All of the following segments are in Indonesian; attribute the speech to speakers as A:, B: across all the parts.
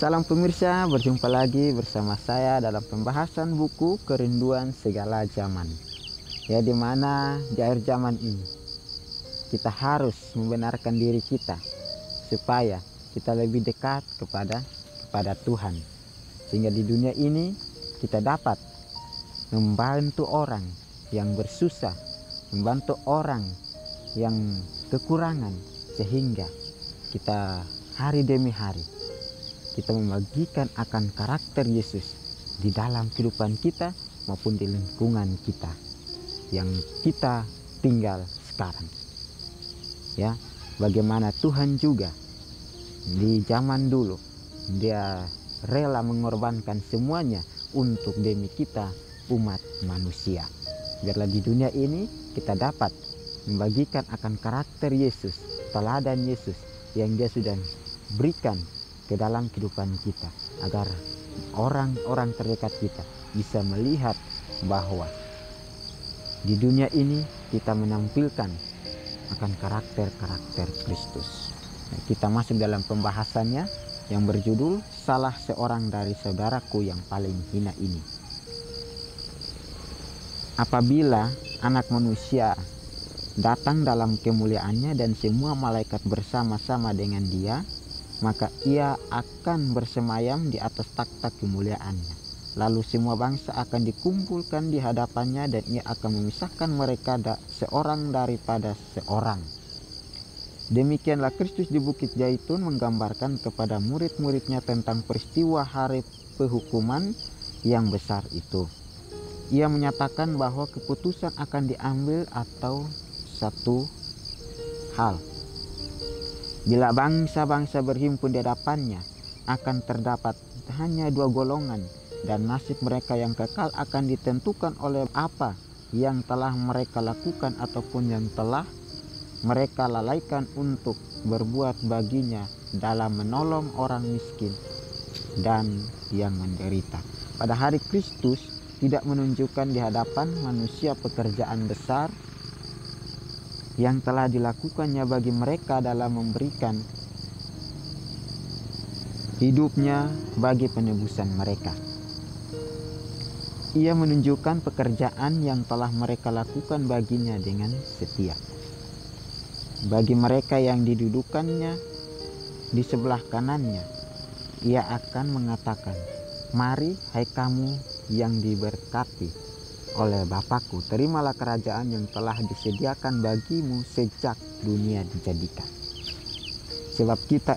A: Salam pemirsa, berjumpa lagi bersama saya dalam pembahasan buku Kerinduan Segala Zaman. Ya, di mana di akhir zaman ini kita harus membenarkan diri kita supaya kita lebih dekat kepada kepada Tuhan. Sehingga di dunia ini kita dapat membantu orang yang bersusah, membantu orang yang kekurangan sehingga kita hari demi hari kita membagikan akan karakter Yesus di dalam kehidupan kita maupun di lingkungan kita yang kita tinggal sekarang. Ya, bagaimana Tuhan juga di zaman dulu dia rela mengorbankan semuanya untuk demi kita umat manusia. Biarlah di dunia ini kita dapat membagikan akan karakter Yesus, teladan Yesus yang dia sudah berikan ke dalam kehidupan kita agar orang-orang terdekat kita bisa melihat bahwa di dunia ini kita menampilkan akan karakter-karakter Kristus. Nah, kita masuk dalam pembahasannya yang berjudul salah seorang dari saudaraku yang paling hina ini. Apabila anak manusia datang dalam kemuliaannya dan semua malaikat bersama-sama dengan dia, maka ia akan bersemayam di atas takhta kemuliaannya. Lalu semua bangsa akan dikumpulkan di hadapannya dan ia akan memisahkan mereka da seorang daripada seorang. Demikianlah Kristus di Bukit Zaitun menggambarkan kepada murid-muridnya tentang peristiwa hari penghukuman yang besar itu. Ia menyatakan bahwa keputusan akan diambil atau satu hal Bila bangsa-bangsa berhimpun di hadapannya, akan terdapat hanya dua golongan dan nasib mereka yang kekal akan ditentukan oleh apa yang telah mereka lakukan ataupun yang telah mereka lalaikan untuk berbuat baginya dalam menolong orang miskin dan yang menderita. Pada hari Kristus tidak menunjukkan di hadapan manusia pekerjaan besar yang telah dilakukannya bagi mereka dalam memberikan hidupnya bagi penebusan mereka. Ia menunjukkan pekerjaan yang telah mereka lakukan baginya dengan setia. Bagi mereka yang didudukannya di sebelah kanannya, ia akan mengatakan, "Mari, hai kamu yang diberkati oleh Bapakku, terimalah kerajaan yang telah disediakan bagimu sejak dunia dijadikan. Sebab kita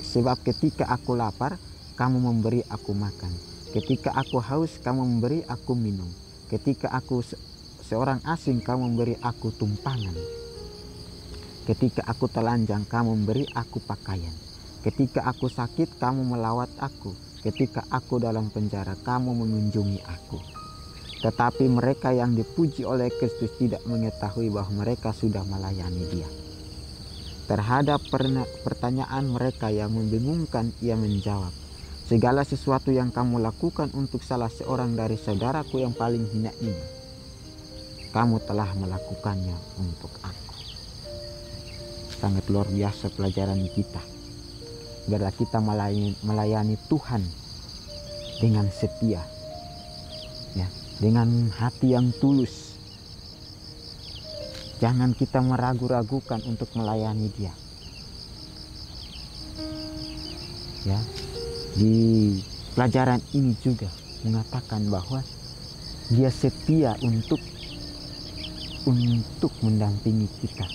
A: sebab ketika aku lapar, kamu memberi aku makan. Ketika aku haus, kamu memberi aku minum. Ketika aku se seorang asing, kamu memberi aku tumpangan. Ketika aku telanjang, kamu memberi aku pakaian. Ketika aku sakit, kamu melawat aku. Ketika aku dalam penjara, kamu mengunjungi aku. Tetapi mereka yang dipuji oleh Kristus tidak mengetahui bahwa mereka sudah melayani dia. Terhadap pertanyaan mereka yang membingungkan, ia menjawab, Segala sesuatu yang kamu lakukan untuk salah seorang dari saudaraku yang paling hina ini, kamu telah melakukannya untuk aku. Sangat luar biasa pelajaran kita. Biarlah kita melayani, melayani Tuhan dengan setia. Ya, dengan hati yang tulus. Jangan kita meragu-ragukan untuk melayani Dia. Ya, di pelajaran ini juga mengatakan bahwa Dia setia untuk untuk mendampingi kita.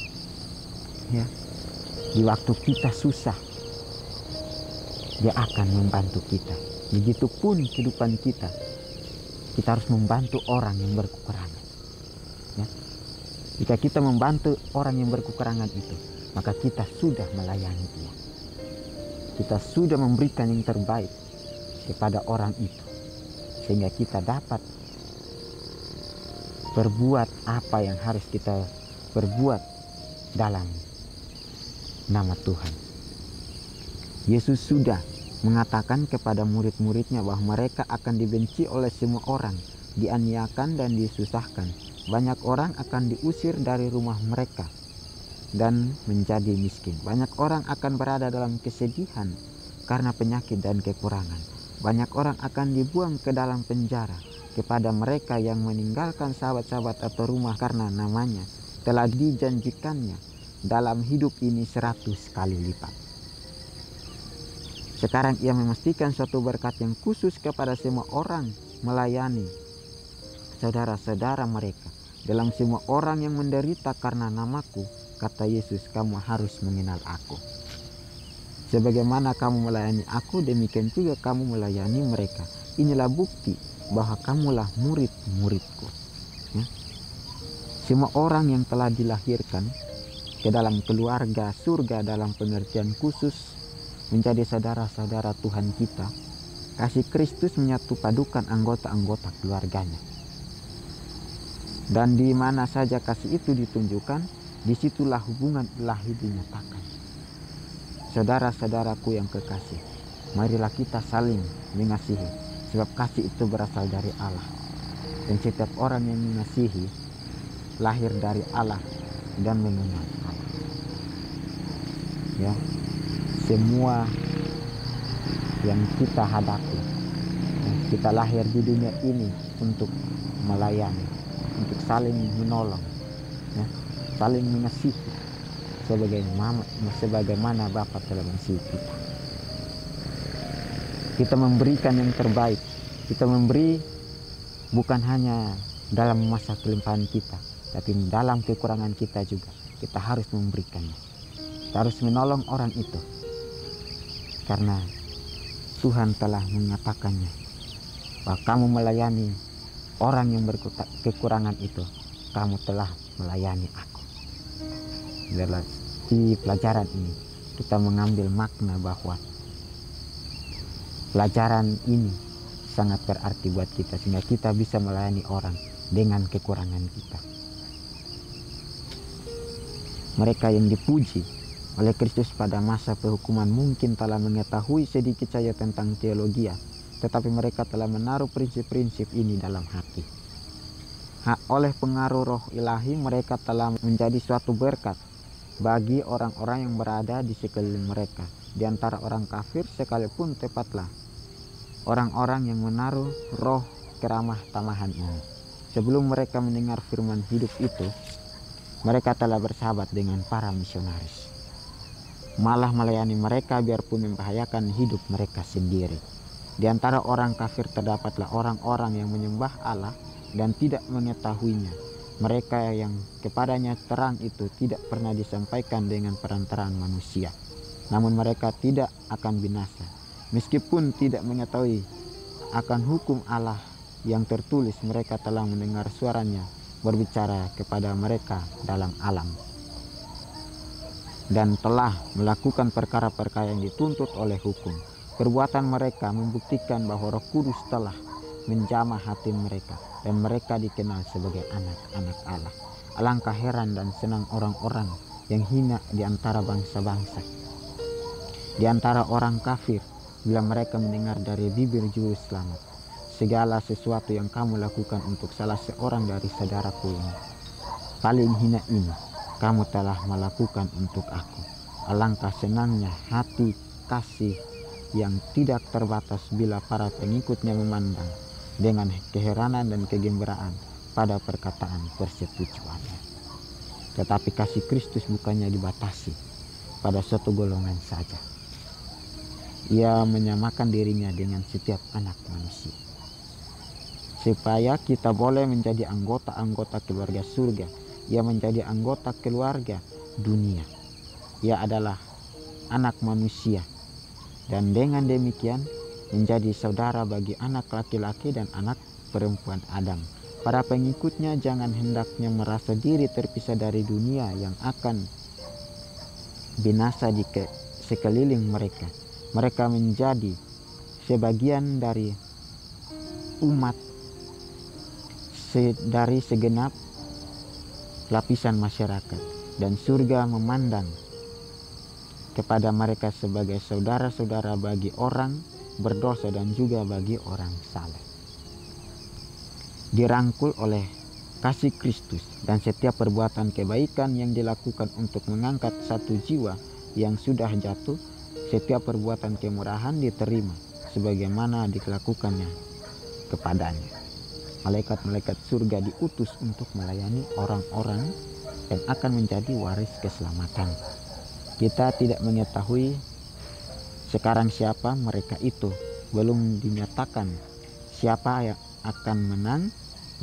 A: Ya, di waktu kita susah, Dia akan membantu kita. Begitupun kehidupan kita kita harus membantu orang yang berkekurangan. Ya. Jika kita membantu orang yang berkekurangan itu, maka kita sudah melayani dia. Kita sudah memberikan yang terbaik kepada orang itu. Sehingga kita dapat berbuat apa yang harus kita berbuat dalam nama Tuhan. Yesus sudah mengatakan kepada murid-muridnya bahwa mereka akan dibenci oleh semua orang, dianiakan dan disusahkan. Banyak orang akan diusir dari rumah mereka dan menjadi miskin. Banyak orang akan berada dalam kesedihan karena penyakit dan kekurangan. Banyak orang akan dibuang ke dalam penjara kepada mereka yang meninggalkan sahabat-sahabat atau rumah karena namanya telah dijanjikannya dalam hidup ini seratus kali lipat. Sekarang ia memastikan suatu berkat yang khusus kepada semua orang melayani saudara-saudara mereka. Dalam semua orang yang menderita karena namaku, kata Yesus, kamu harus mengenal aku. Sebagaimana kamu melayani aku, demikian juga kamu melayani mereka. Inilah bukti bahwa kamulah murid-muridku. Ya. Semua orang yang telah dilahirkan ke dalam keluarga surga dalam pengertian khusus menjadi saudara-saudara Tuhan kita. Kasih Kristus menyatu padukan anggota-anggota keluarganya. Dan di mana saja kasih itu ditunjukkan, di situlah hubungan ilahi dinyatakan. Saudara-saudaraku yang kekasih, marilah kita saling mengasihi, sebab kasih itu berasal dari Allah. Dan setiap orang yang mengasihi, lahir dari Allah dan mengenal Allah. Ya, semua yang kita hadapi, kita lahir di dunia ini untuk melayani untuk saling menolong ya, saling mengasihi sebagaimana sebagaimana Bapak telah mengasihi kita. Kita memberikan yang terbaik. Kita memberi bukan hanya dalam masa kelimpahan kita tapi dalam kekurangan kita juga kita harus memberikannya. Kita harus menolong orang itu karena Tuhan telah mengatakannya bahwa kamu melayani orang yang berkekurangan itu kamu telah melayani aku. Di pelajaran ini kita mengambil makna bahwa pelajaran ini sangat berarti buat kita sehingga kita bisa melayani orang dengan kekurangan kita. Mereka yang dipuji oleh Kristus pada masa penghukuman mungkin telah mengetahui sedikit saja tentang teologi tetapi mereka telah menaruh prinsip-prinsip ini dalam hati. Ha, oleh pengaruh roh ilahi, mereka telah menjadi suatu berkat bagi orang-orang yang berada di sekeliling mereka. Di antara orang kafir sekalipun tepatlah orang-orang yang menaruh roh keramah tamahan ini. Sebelum mereka mendengar firman hidup itu, mereka telah bersahabat dengan para misionaris. Malah melayani mereka biarpun membahayakan hidup mereka sendiri. Di antara orang kafir terdapatlah orang-orang yang menyembah Allah dan tidak mengetahuinya. Mereka yang kepadanya terang itu tidak pernah disampaikan dengan perantaraan manusia. Namun mereka tidak akan binasa. Meskipun tidak mengetahui akan hukum Allah yang tertulis, mereka telah mendengar suaranya berbicara kepada mereka dalam alam dan telah melakukan perkara-perkara yang dituntut oleh hukum Perbuatan mereka membuktikan bahwa Roh Kudus telah menjamah hati mereka dan mereka dikenal sebagai anak-anak Allah. Alangkah heran dan senang orang-orang yang hina di antara bangsa-bangsa. Di antara orang kafir bila mereka mendengar dari bibir juru selamat segala sesuatu yang kamu lakukan untuk salah seorang dari saudaraku ini paling hina ini kamu telah melakukan untuk aku. Alangkah senangnya hati kasih yang tidak terbatas bila para pengikutnya memandang dengan keheranan dan kegembaraan pada perkataan persetujuannya. Tetapi kasih Kristus bukannya dibatasi pada suatu golongan saja. Ia menyamakan dirinya dengan setiap anak manusia. Supaya kita boleh menjadi anggota-anggota keluarga surga. Ia menjadi anggota keluarga dunia. Ia adalah anak manusia dan dengan demikian menjadi saudara bagi anak laki-laki dan anak perempuan Adam. Para pengikutnya jangan hendaknya merasa diri terpisah dari dunia yang akan binasa di sekeliling mereka. Mereka menjadi sebagian dari umat dari segenap lapisan masyarakat dan surga memandang kepada mereka sebagai saudara-saudara bagi orang berdosa dan juga bagi orang saleh. Dirangkul oleh kasih Kristus dan setiap perbuatan kebaikan yang dilakukan untuk mengangkat satu jiwa yang sudah jatuh, setiap perbuatan kemurahan diterima sebagaimana dilakukannya kepadanya. Malaikat-malaikat surga diutus untuk melayani orang-orang yang akan menjadi waris keselamatan. Kita tidak mengetahui sekarang siapa mereka itu, belum dinyatakan siapa yang akan menang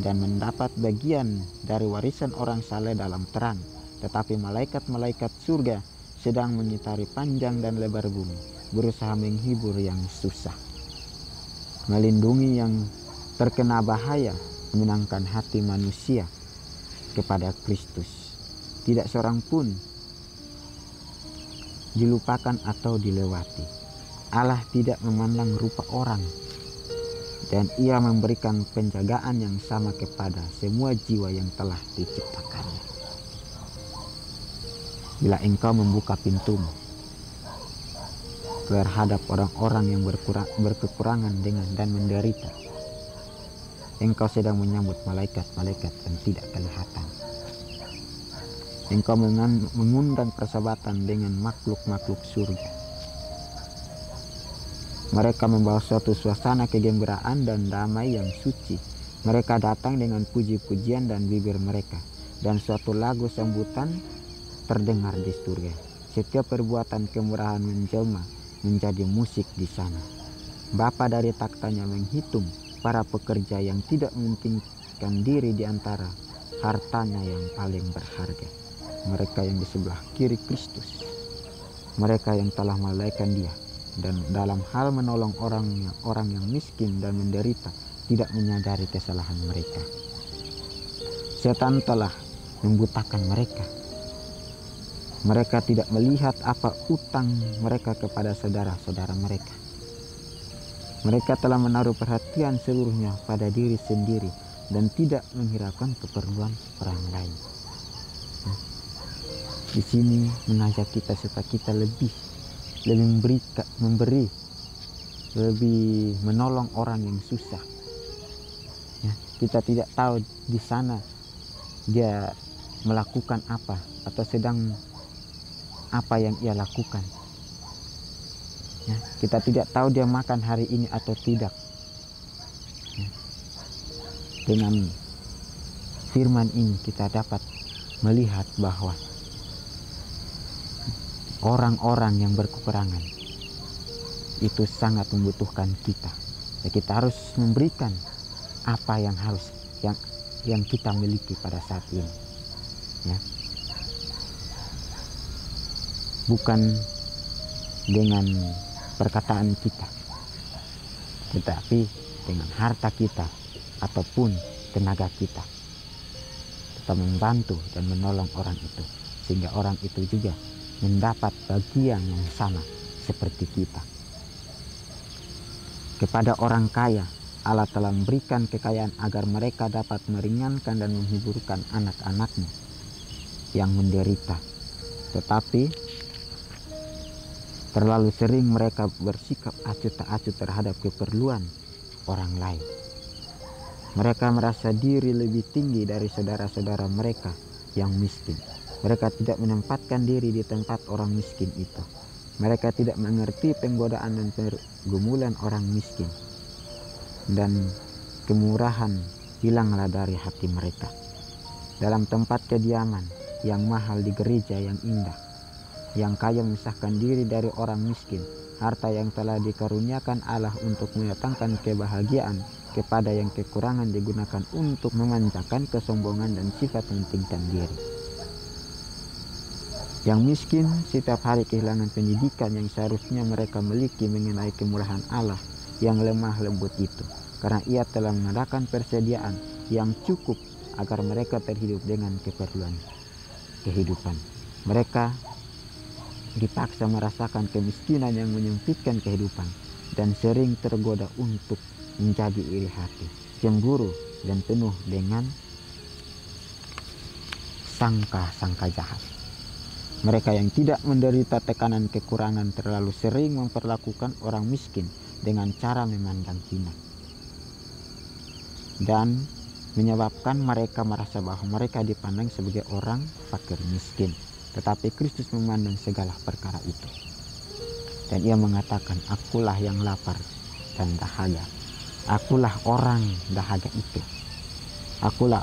A: dan mendapat bagian dari warisan orang saleh dalam terang. Tetapi malaikat-malaikat surga sedang mengitari panjang dan lebar bumi, berusaha menghibur yang susah, melindungi yang terkena bahaya, menyenangkan hati manusia kepada Kristus. Tidak seorang pun dilupakan atau dilewati. Allah tidak memandang rupa orang dan ia memberikan penjagaan yang sama kepada semua jiwa yang telah diciptakannya. Bila engkau membuka pintumu terhadap orang-orang yang berkekurangan dengan dan menderita, engkau sedang menyambut malaikat-malaikat yang tidak kelihatan. Engkau mengundang persahabatan dengan makhluk-makhluk surga mereka membawa suatu suasana kegembiraan dan damai yang suci. Mereka datang dengan puji-pujian dan bibir mereka. Dan suatu lagu sambutan terdengar di surga. Setiap perbuatan kemurahan menjelma menjadi musik di sana. Bapa dari taktanya menghitung para pekerja yang tidak mementingkan diri di antara hartanya yang paling berharga. Mereka yang di sebelah kiri Kristus. Mereka yang telah malaikan dia dan dalam hal menolong orang orang yang miskin dan menderita tidak menyadari kesalahan mereka. Setan telah membutakan mereka. Mereka tidak melihat apa utang mereka kepada saudara-saudara mereka. Mereka telah menaruh perhatian seluruhnya pada diri sendiri dan tidak menghiraukan keperluan orang lain. Di sini mengajak kita supaya kita lebih lebih memberi memberi lebih menolong orang yang susah. Ya, kita tidak tahu di sana dia melakukan apa atau sedang apa yang ia lakukan ya, kita tidak tahu dia makan hari ini atau tidak ya. dengan firman ini kita dapat melihat bahwa orang-orang yang berkekurangan itu sangat membutuhkan kita. Ya, kita harus memberikan apa yang harus yang yang kita miliki pada saat ini. Ya. Bukan dengan perkataan kita, tetapi dengan harta kita ataupun tenaga kita. Kita membantu dan menolong orang itu sehingga orang itu juga mendapat bagian yang sama seperti kita. Kepada orang kaya, Allah telah memberikan kekayaan agar mereka dapat meringankan dan menghiburkan anak-anaknya yang menderita. Tetapi terlalu sering mereka bersikap acuh tak acuh terhadap keperluan orang lain. Mereka merasa diri lebih tinggi dari saudara-saudara mereka yang miskin. Mereka tidak menempatkan diri di tempat orang miskin itu. Mereka tidak mengerti penggodaan dan pergumulan orang miskin. Dan kemurahan hilanglah dari hati mereka. Dalam tempat kediaman yang mahal di gereja yang indah, yang kaya memisahkan diri dari orang miskin, harta yang telah dikaruniakan Allah untuk mendatangkan kebahagiaan kepada yang kekurangan digunakan untuk memanjakan kesombongan dan sifat mementingkan diri. Yang miskin setiap hari kehilangan pendidikan yang seharusnya mereka miliki mengenai kemurahan Allah yang lemah lembut itu. Karena ia telah mengadakan persediaan yang cukup agar mereka terhidup dengan keperluan kehidupan. Mereka dipaksa merasakan kemiskinan yang menyempitkan kehidupan dan sering tergoda untuk menjadi iri hati, cemburu, dan penuh dengan sangka-sangka jahat. Mereka yang tidak menderita tekanan kekurangan terlalu sering memperlakukan orang miskin dengan cara memandang hina. Dan menyebabkan mereka merasa bahwa mereka dipandang sebagai orang fakir miskin. Tetapi Kristus memandang segala perkara itu. Dan ia mengatakan, akulah yang lapar dan dahaga. Akulah orang dahaga itu. Akulah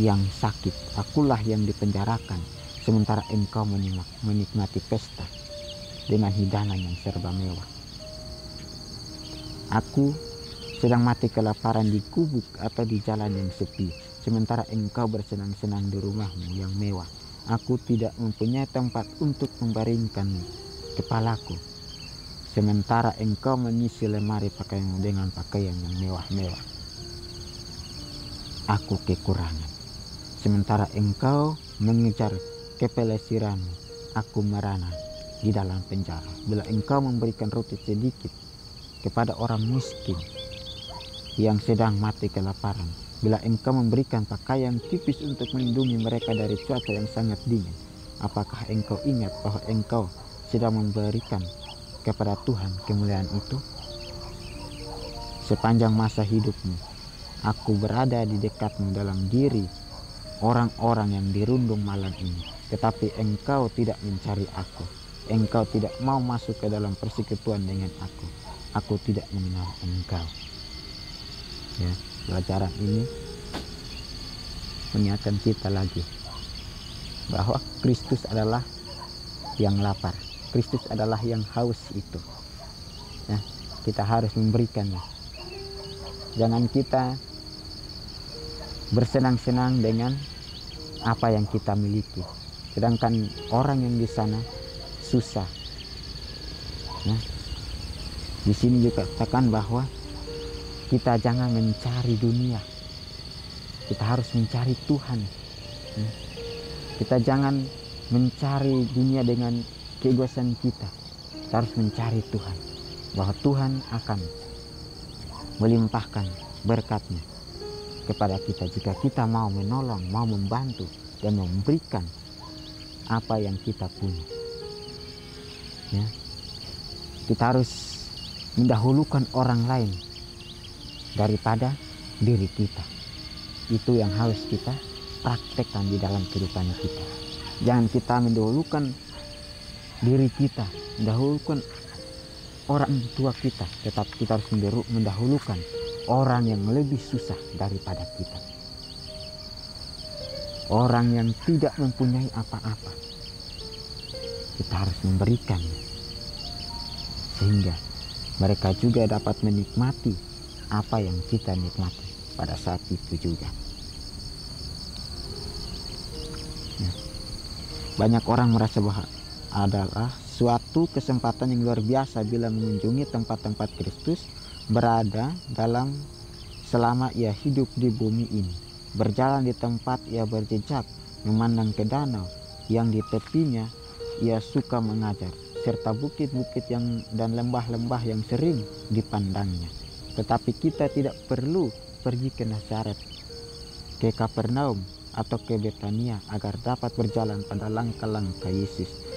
A: yang sakit. Akulah yang dipenjarakan. Sementara engkau menikmati pesta dengan hidangan yang serba mewah. Aku sedang mati kelaparan di kubuk atau di jalan yang sepi, sementara engkau bersenang-senang di rumahmu yang mewah. Aku tidak mempunyai tempat untuk membaringkan kepalaku, sementara engkau mengisi lemari pakaianmu dengan pakaian yang mewah-mewah. Aku kekurangan, sementara engkau mengejar kepelesiranmu, aku merana di dalam penjara. Bila engkau memberikan roti sedikit kepada orang miskin yang sedang mati kelaparan, bila engkau memberikan pakaian tipis untuk melindungi mereka dari cuaca yang sangat dingin, apakah engkau ingat bahwa engkau sedang memberikan kepada Tuhan kemuliaan itu? Sepanjang masa hidupmu, aku berada di dekatmu dalam diri orang-orang yang dirundung malam ini. Tetapi engkau tidak mencari aku. Engkau tidak mau masuk ke dalam persekutuan dengan aku. Aku tidak mengenal engkau. Ya, pelajaran ini mengingatkan kita lagi bahwa Kristus adalah yang lapar Kristus adalah yang haus itu. Ya, kita harus memberikannya. Jangan kita bersenang-senang dengan apa yang kita miliki. Sedangkan orang yang di sana susah. Ya. Di sini juga katakan bahwa kita jangan mencari dunia. Kita harus mencari Tuhan. Ya. Kita jangan mencari dunia dengan keegoisan kita. Kita harus mencari Tuhan. Bahwa Tuhan akan melimpahkan berkatnya kepada kita jika kita mau menolong, mau membantu dan memberikan apa yang kita punya. Ya. Kita harus mendahulukan orang lain daripada diri kita. Itu yang harus kita praktekkan di dalam kehidupan kita. Jangan kita mendahulukan diri kita, mendahulukan orang tua kita, tetap kita harus mendahulukan orang yang lebih susah daripada kita. Orang yang tidak mempunyai apa-apa. Kita harus memberikannya. Sehingga mereka juga dapat menikmati apa yang kita nikmati pada saat itu juga. Ya. Banyak orang merasa bahwa adalah suatu kesempatan yang luar biasa bila mengunjungi tempat-tempat Kristus berada dalam selama ia hidup di bumi ini. Berjalan di tempat ia berjejak, memandang ke danau yang di tepinya ia suka mengajar, serta bukit-bukit yang dan lembah-lembah yang sering dipandangnya. Tetapi kita tidak perlu pergi ke Nazaret, ke Kapernaum, atau ke Betania agar dapat berjalan pada langkah-langkah Yesus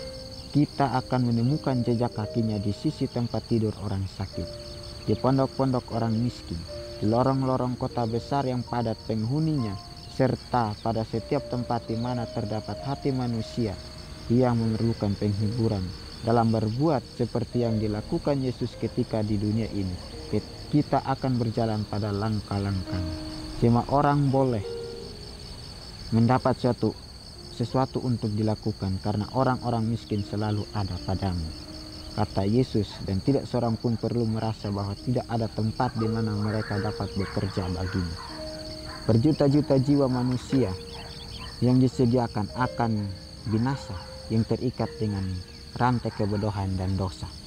A: kita akan menemukan jejak kakinya di sisi tempat tidur orang sakit, di pondok-pondok orang miskin, di lorong-lorong kota besar yang padat penghuninya, serta pada setiap tempat di mana terdapat hati manusia yang memerlukan penghiburan dalam berbuat seperti yang dilakukan Yesus ketika di dunia ini. Kita akan berjalan pada langkah-langkah. Semua orang boleh mendapat suatu sesuatu untuk dilakukan karena orang-orang miskin selalu ada padamu. Kata Yesus dan tidak seorang pun perlu merasa bahwa tidak ada tempat di mana mereka dapat bekerja baginya. Berjuta-juta jiwa manusia yang disediakan akan binasa yang terikat dengan rantai kebodohan dan dosa.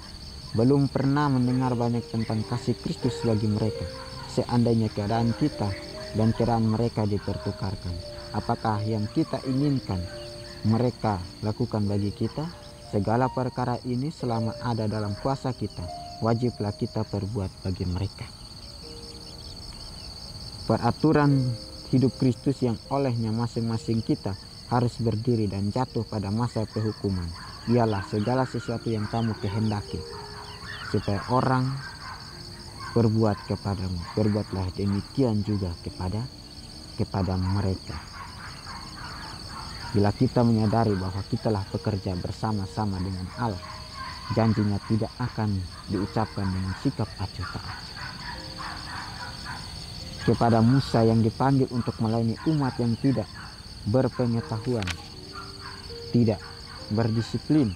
A: Belum pernah mendengar banyak tentang kasih Kristus bagi mereka. Seandainya keadaan kita dan keadaan mereka dipertukarkan. Apakah yang kita inginkan mereka lakukan bagi kita? Segala perkara ini selama ada dalam kuasa kita wajiblah kita perbuat bagi mereka. Peraturan hidup Kristus yang olehnya masing-masing kita harus berdiri dan jatuh pada masa kehukuman. Ialah segala sesuatu yang kamu kehendaki supaya orang berbuat kepadamu berbuatlah demikian juga kepada kepada mereka Bila kita menyadari bahwa kitalah pekerja bersama-sama dengan Allah janjinya tidak akan diucapkan dengan sikap acuh tak acuh. Kepada Musa yang dipanggil untuk melayani umat yang tidak berpengetahuan, tidak berdisiplin,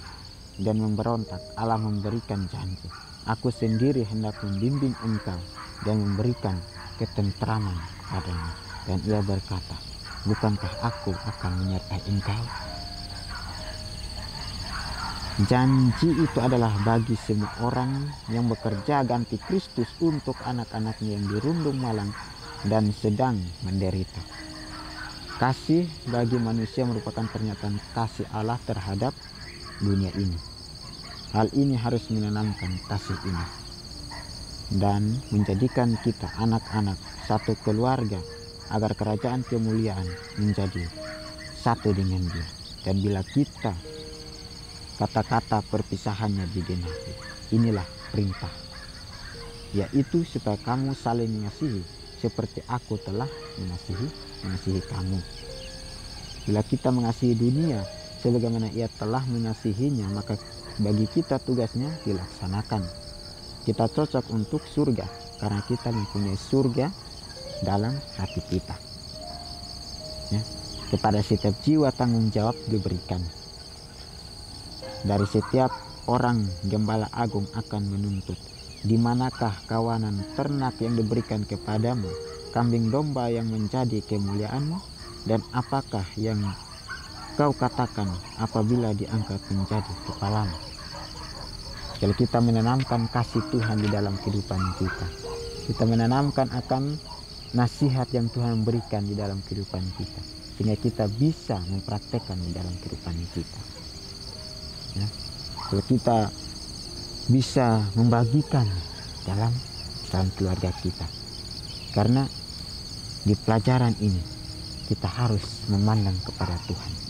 A: dan memberontak, Allah memberikan janji. Aku sendiri hendak membimbing engkau dan memberikan ketentraman padanya. Dan ia berkata, bukankah aku akan menyertai engkau? Janji itu adalah bagi semua orang yang bekerja ganti Kristus untuk anak-anaknya yang dirundung malang dan sedang menderita. Kasih bagi manusia merupakan pernyataan kasih Allah terhadap dunia ini. Hal ini harus menenangkan kasih ini dan menjadikan kita anak-anak satu keluarga agar kerajaan kemuliaan menjadi satu dengan dia. Dan bila kita kata-kata perpisahannya digenapi. Inilah perintah, yaitu supaya kamu saling mengasihi seperti aku telah mengasihi mengasihi kamu. Bila kita mengasihi dunia sebagaimana ia telah mengasihinya, maka bagi kita tugasnya dilaksanakan. Kita cocok untuk surga karena kita mempunyai surga dalam hati kita. Ya, kepada setiap jiwa tanggung jawab diberikan dari setiap orang gembala agung akan menuntut di manakah kawanan ternak yang diberikan kepadamu kambing domba yang menjadi kemuliaanmu dan apakah yang kau katakan apabila diangkat menjadi kepalamu. Kalau kita menanamkan kasih Tuhan di dalam kehidupan kita kita menanamkan akan nasihat yang Tuhan berikan di dalam kehidupan kita sehingga kita bisa mempraktekkan di dalam kehidupan kita. Ya. kalau kita bisa membagikan dalam dalam keluarga kita. Karena di pelajaran ini kita harus memandang kepada Tuhan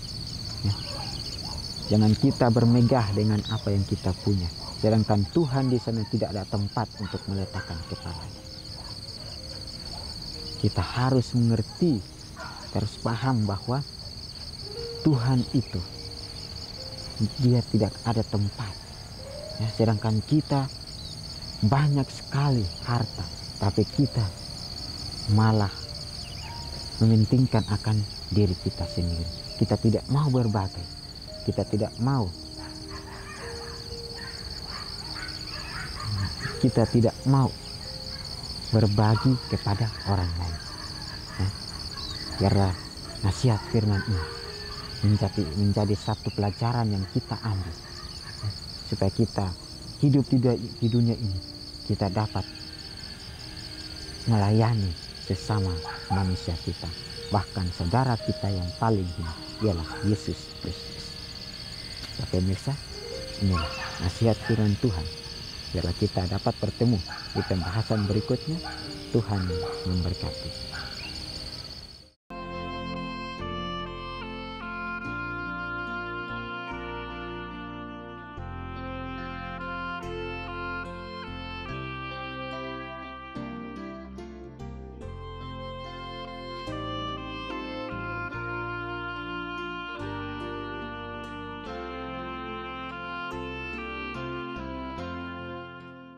A: jangan kita bermegah dengan apa yang kita punya sedangkan Tuhan di sana tidak ada tempat untuk meletakkan kepalanya kita harus mengerti harus paham bahwa Tuhan itu dia tidak ada tempat. Ya, sedangkan kita banyak sekali harta, tapi kita malah mementingkan akan diri kita sendiri. Kita tidak mau berbagi, kita tidak mau. Kita tidak mau berbagi kepada orang lain. Ya. Karena nasihat firman ini menjadi menjadi satu pelajaran yang kita ambil. Supaya kita hidup di, dunia ini kita dapat melayani sesama manusia kita bahkan saudara kita yang paling hina ialah Yesus Kristus. Oke pemirsa, inilah nasihat firman Tuhan. Biarlah kita dapat bertemu di pembahasan berikutnya. Tuhan memberkati.